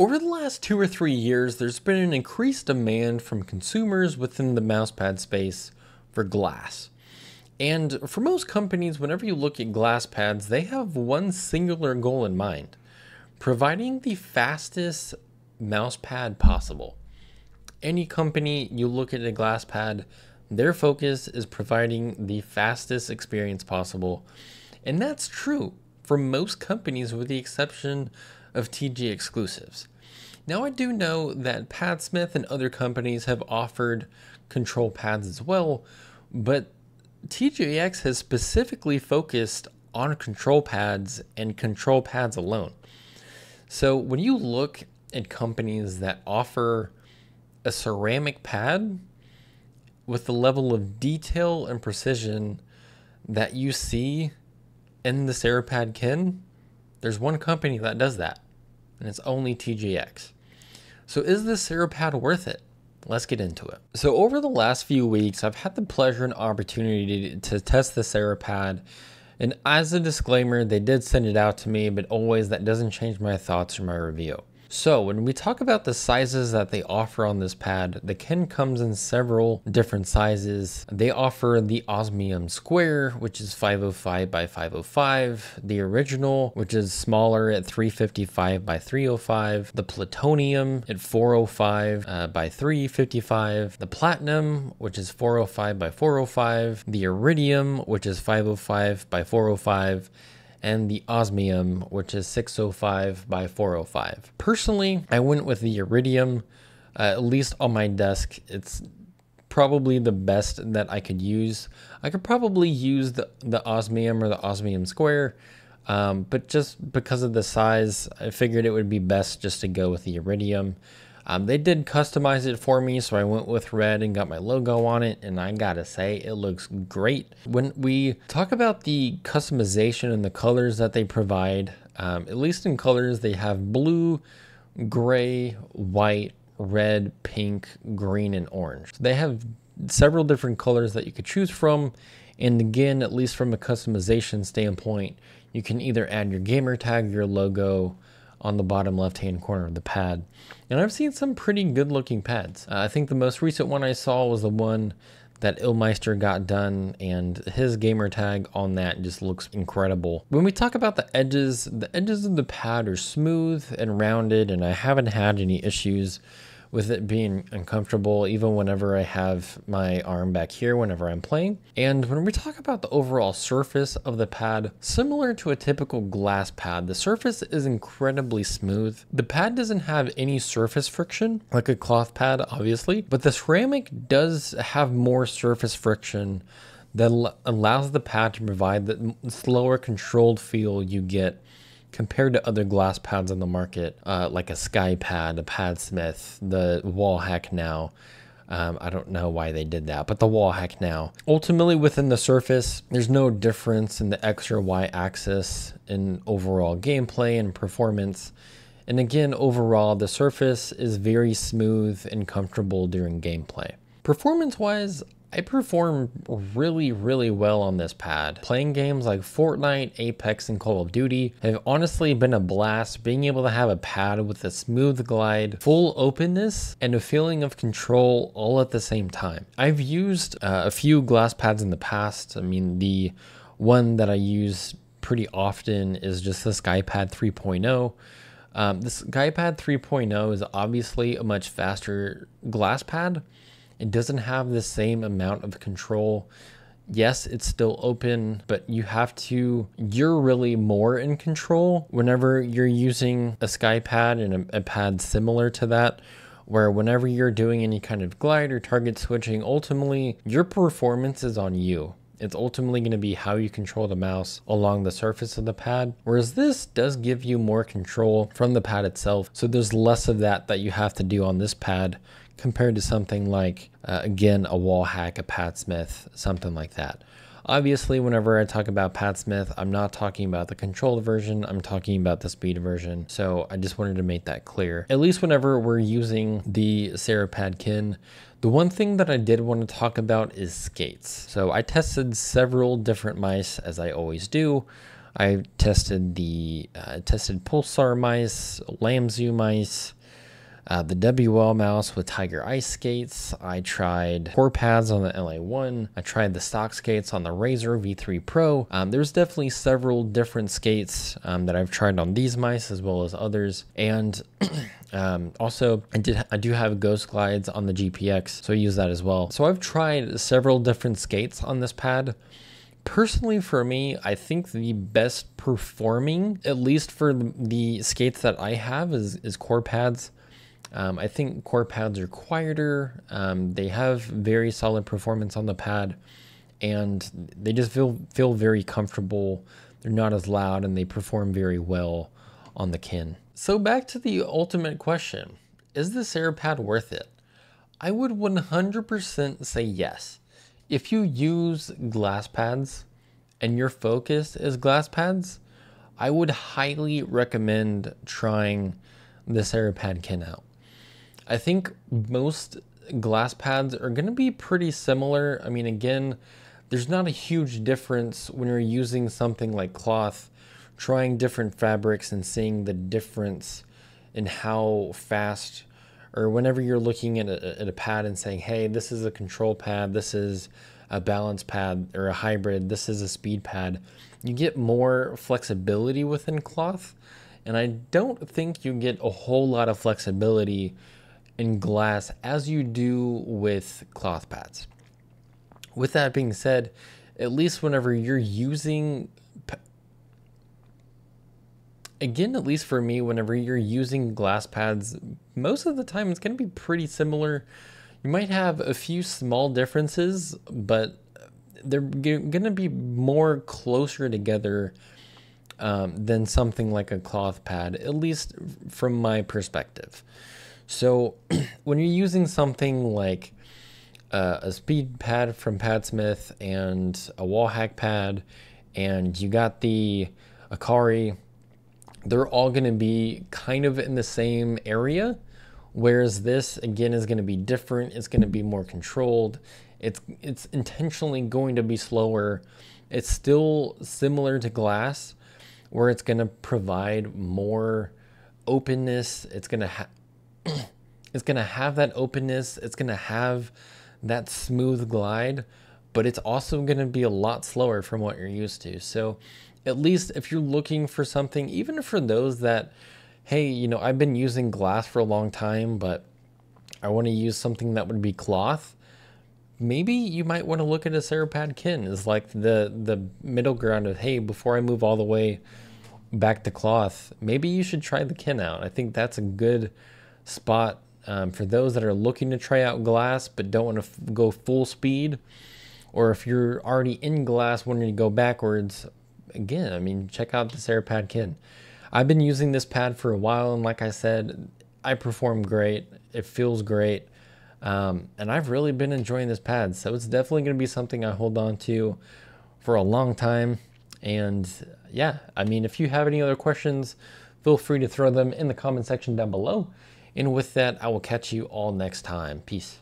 Over the last two or three years, there's been an increased demand from consumers within the mousepad space for glass. And for most companies, whenever you look at glass pads, they have one singular goal in mind providing the fastest mousepad possible. Any company you look at a glass pad, their focus is providing the fastest experience possible. And that's true for most companies, with the exception of TJ Exclusives. Now, I do know that Padsmith and other companies have offered control pads as well, but TJX has specifically focused on control pads and control pads alone. So, when you look at companies that offer a ceramic pad with the level of detail and precision that you see in the Cerapad Kin, there's one company that does that, and it's only TJX. So is the Cerapad worth it? Let's get into it. So over the last few weeks, I've had the pleasure and opportunity to test the Cerapad and as a disclaimer, they did send it out to me, but always that doesn't change my thoughts or my review. So when we talk about the sizes that they offer on this pad, the Kin comes in several different sizes. They offer the Osmium Square, which is 505 by 505, the original, which is smaller at 355 by 305, the Plutonium at 405 uh, by 355, the Platinum, which is 405 by 405, the Iridium, which is 505 by 405, and the osmium, which is 605 by 405. Personally, I went with the iridium, uh, at least on my desk. It's probably the best that I could use. I could probably use the, the osmium or the osmium square, um, but just because of the size, I figured it would be best just to go with the iridium. Um, they did customize it for me, so I went with red and got my logo on it, and I gotta say, it looks great. When we talk about the customization and the colors that they provide, um, at least in colors, they have blue, gray, white, red, pink, green, and orange. So they have several different colors that you could choose from. And again, at least from a customization standpoint, you can either add your gamer tag, your logo, on the bottom left hand corner of the pad. And I've seen some pretty good looking pads. Uh, I think the most recent one I saw was the one that Illmeister got done and his gamer tag on that just looks incredible. When we talk about the edges, the edges of the pad are smooth and rounded and I haven't had any issues with it being uncomfortable even whenever I have my arm back here whenever I'm playing. And when we talk about the overall surface of the pad, similar to a typical glass pad, the surface is incredibly smooth. The pad doesn't have any surface friction like a cloth pad, obviously, but the ceramic does have more surface friction that allows the pad to provide the slower controlled feel you get compared to other glass pads on the market, uh, like a Skypad, a Padsmith, the Wallhack now. Um, I don't know why they did that, but the Wallhack now. Ultimately, within the surface, there's no difference in the X or Y axis in overall gameplay and performance. And again, overall, the surface is very smooth and comfortable during gameplay. Performance wise, I perform really, really well on this pad. Playing games like Fortnite, Apex, and Call of Duty have honestly been a blast being able to have a pad with a smooth glide, full openness, and a feeling of control all at the same time. I've used uh, a few glass pads in the past. I mean, the one that I use pretty often is just the Skypad 3.0. Um, this Skypad 3.0 is obviously a much faster glass pad, it doesn't have the same amount of control. Yes, it's still open, but you have to, you're really more in control whenever you're using a SkyPad and a, a pad similar to that where whenever you're doing any kind of glide or target switching, ultimately your performance is on you. It's ultimately going to be how you control the mouse along the surface of the pad. Whereas this does give you more control from the pad itself. So there's less of that that you have to do on this pad compared to something like, uh, again, a Wallhack, a Padsmith, something like that. Obviously, whenever I talk about Padsmith, I'm not talking about the controlled version, I'm talking about the speed version. So I just wanted to make that clear. At least whenever we're using the Cerapad Kin, the one thing that I did want to talk about is skates. So I tested several different mice, as I always do. I tested the uh, tested Pulsar mice, Lamzu mice, uh, the WL mouse with Tiger Ice skates. I tried core pads on the LA1. I tried the stock skates on the Razer V3 Pro. Um, there's definitely several different skates um, that I've tried on these mice as well as others. And um, also, I did I do have Ghost Glides on the GPX, so I use that as well. So I've tried several different skates on this pad personally for me i think the best performing at least for the skates that i have is, is core pads um, I think core pads are quieter. Um, they have very solid performance on the pad, and they just feel feel very comfortable. They're not as loud, and they perform very well on the kin. So back to the ultimate question: Is this Cerapad worth it? I would 100% say yes. If you use glass pads and your focus is glass pads, I would highly recommend trying this Cerapad kin out. I think most glass pads are going to be pretty similar. I mean, again, there's not a huge difference when you're using something like cloth, trying different fabrics and seeing the difference in how fast or whenever you're looking at a, at a pad and saying, hey, this is a control pad, this is a balance pad or a hybrid, this is a speed pad, you get more flexibility within cloth. And I don't think you get a whole lot of flexibility in glass as you do with cloth pads. With that being said, at least whenever you're using, again, at least for me, whenever you're using glass pads, most of the time it's going to be pretty similar. You might have a few small differences, but they're going to be more closer together um, than something like a cloth pad, at least from my perspective. So when you're using something like uh, a speed pad from PadSmith and a wall hack pad, and you got the Akari, they're all going to be kind of in the same area. Whereas this again is going to be different. It's going to be more controlled. It's it's intentionally going to be slower. It's still similar to glass, where it's going to provide more openness. It's going to it's going to have that openness, it's going to have that smooth glide, but it's also going to be a lot slower from what you're used to. So, at least if you're looking for something, even for those that, hey, you know, I've been using glass for a long time, but I want to use something that would be cloth. Maybe you might want to look at a Cerapad kin as like the the middle ground of hey, before I move all the way back to cloth, maybe you should try the kin out. I think that's a good spot um, for those that are looking to try out glass but don't want to go full speed, or if you're already in glass wanting to go backwards, again, I mean, check out this Cerapad Kin. I've been using this pad for a while, and like I said, I perform great. It feels great. Um, and I've really been enjoying this pad. So it's definitely going to be something I hold on to for a long time. And yeah, I mean, if you have any other questions, feel free to throw them in the comment section down below. And with that, I will catch you all next time. Peace.